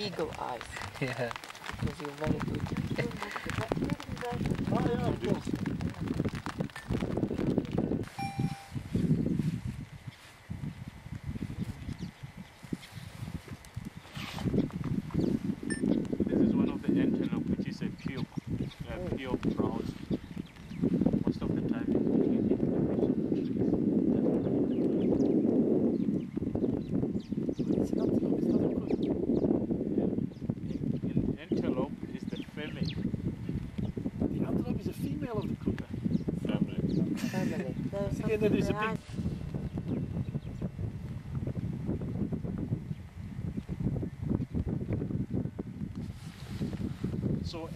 eagle eyes Yeah. because you're very good. hell of the cooker. Family. Family. There's a big So